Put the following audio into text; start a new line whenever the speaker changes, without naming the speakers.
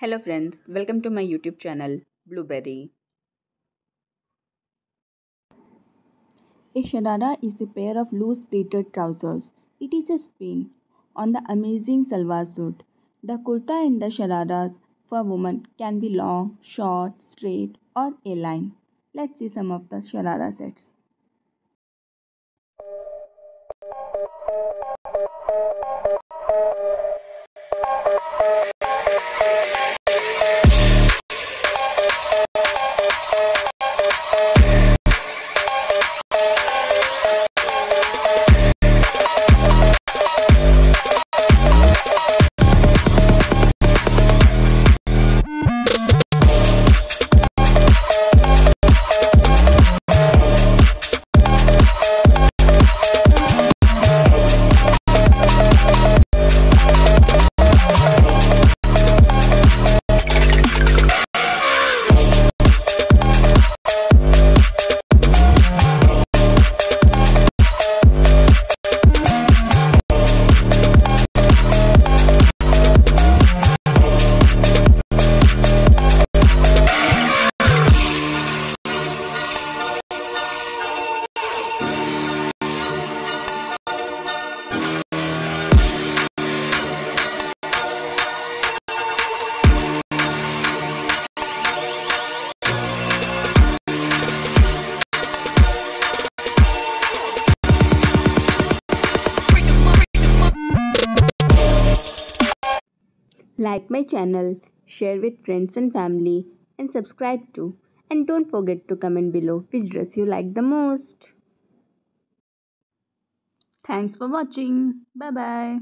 Hello friends, welcome to my YouTube channel Bluebere.
A sharara is a pair of loose pleated trousers. It is a spin on the amazing salwar suit. The kurta and the shararas for women can be long, short, straight or A-line. Let's see some of the sharara sets.
Like my channel, share with friends and family and subscribe to. And don't forget to comment below which dress you like the most. Thanks for watching. Bye bye.